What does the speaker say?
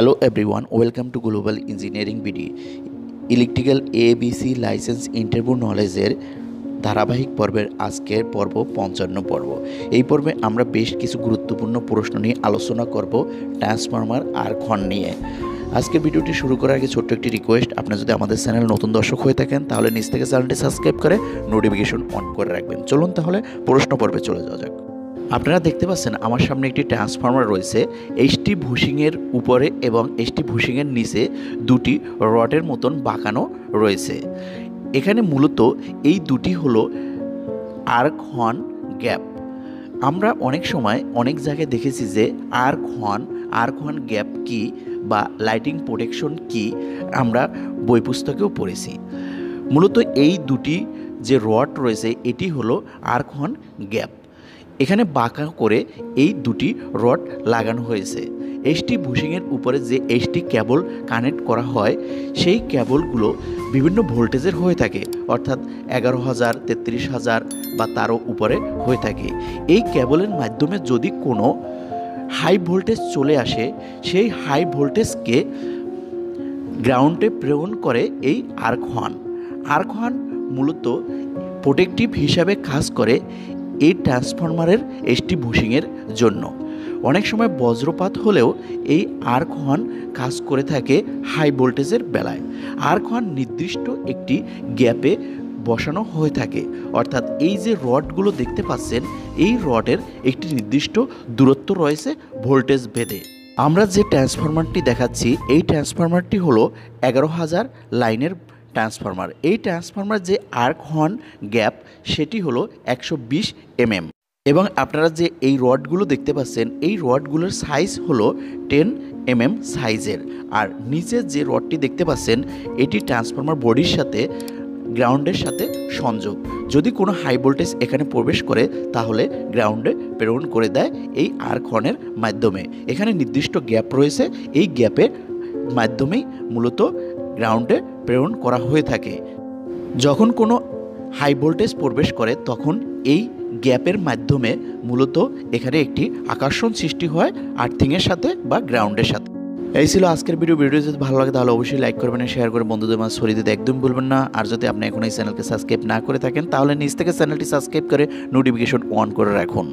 Hello everyone welcome to global engineering BD electrical A BC license interview নলেজের ধারাবাহিক পর্বের আজকের পর্ব পঞ্চান্ন পর্ব। এই পর্বে আমরা বেশ কিছু গুরুত্বপূর্ণ প্রশ্ন নিয়ে আলোচনা করব ট্রান্সফরমার আর খন নিয়ে। আজকের ভিডিওটি শুরু করার আগে ছোট্ট একটি রিকোয়েস্ট আপনি যদি আমাদের চ্যানেল নতুন দর্শক হয়ে থাকেন, তাহলে নিচ থেকে চ্যানেলটি সাবস্ক্রাইব করে নোটিফিকেশন অন করে রাখবেন। চলুন তাহলে প্রশ্ন পর্বে চলে যাওয়া যাক। আপনারা দেখতে পাচ্ছেন আমার সামনে একটি ট্রান্সফর্মার রয়েছে এইচটি ভুসিংয়ের উপরে এবং এইচটি ভুসিংয়ের নিচে দুটি রডের মতন বাঁকানো রয়েছে। এখানে মূলত এই দুটি হলো আর্ক হর্ন গ্যাপ। আমরা অনেক সময় অনেক জায়গায় দেখেছি যে arc horn arc horn gap কি বা লাইটিং প্রোটেকশন কি আমরা বই পুস্তকেও পড়েছি। মূলত এই দুটি যে রড রয়েছে, এটি হলো আর্ক হর্ন গ্যাপ। এখানে বাঁকা করে এই দুটি রড লাগানো হয়েছে। এইচটি বুশিংয়ের উপরে যে এইচটি কেবল কানেক্ট করা হয়, সেই কেবলগুলো বিভিন্ন ভোল্টেজের হয়ে থাকে, অর্থাৎ এগারো হাজার, তেত্রিশ হাজার বা তারও উপরে হয়ে থাকে। এই কেবলের মাধ্যমে যদি কোনো হাই ভোল্টেজ চলে আসে, সেই হাই ভোল্টেজকে গ্রাউন্ডে প্রেরণ করে এই আর্কহান আর্কহান মূলত প্রোটেকটিভ হিসাবে কাজ করে এই ট্রান্সফরমারের এসটি বুশিংয়ের জন্য। অনেক সময় বজ্রপাত হলেও এই আর্ক হর্ন কাজ করে থাকে হাই ভোল্টেজের বেলায়। আর্ক হর্ন নির্দিষ্ট একটি গ্যাপে বসানো হয়ে থাকে। অর্থাৎ এই যে রডগুলো দেখতে পাচ্ছেন, এই রডের একটি নির্দিষ্ট দূরত্ব রয়েছে ভোল্টেজ ভেদে। আমরা যে ট্রান্সফরমারটি দেখাচ্ছি, এই ট্রান্সফরমারটি হলো এগারো হাজার লাইনের ট্রান্সফরমার। এই ট্রান্সফরমার যে আর্ক হর্ন গ্যাপ, সেটি হলো একশো বিশ এমএম। এবং আপনারা যে এই রডগুলো দেখতে পাচ্ছেন, এই রডগুলোর সাইজ হলো টেন এমএম সাইজের। আর নিচের যে রডটি দেখতে পাচ্ছেন, এটি ট্রান্সফরমার বডির সাথে, গ্রাউন্ডের সাথে সংযোগ। যদি কোনো হাই ভোল্টেজ এখানে প্রবেশ করে, তাহলে গ্রাউন্ডে প্রেরণ করে দেয় এই আর্ক হর্নের মাধ্যমে। এখানে নির্দিষ্ট গ্যাপ রয়েছে, এই গ্যাপের মাধ্যমেই মূলত গ্রাউন্ডে প্রেরণ করা হয়ে থাকে। যখন কোনো হাই ভোল্টেজ প্রবেশ করে, তখন এই গ্যাপের মাধ্যমে মূলত এখানে একটি আকর্ষণ সৃষ্টি হয় আর্থিংয়ের সাথে বা গ্রাউন্ডের সাথে। এই ছিল আজকের ভিডিও ভিডিও যদি ভালো লাগে, তাহলে অবশ্যই লাইক করবেন শেয়ার করে বন্ধুদের মাঝে ছড়িয়ে দিতে একদম বলবেন না। আর যদি আপনি এখন এই চ্যানেলকে সাবস্ক্রাইব না করে থাকেন, তাহলে নিজ থেকে চ্যানেলটি সাবস্ক্রাইব করে নোটিফিকেশন অন করে রাখুন।